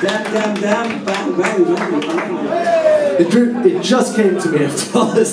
Damn, damn, damn, bang, bang, bang, bang. It, it just came to me after all this.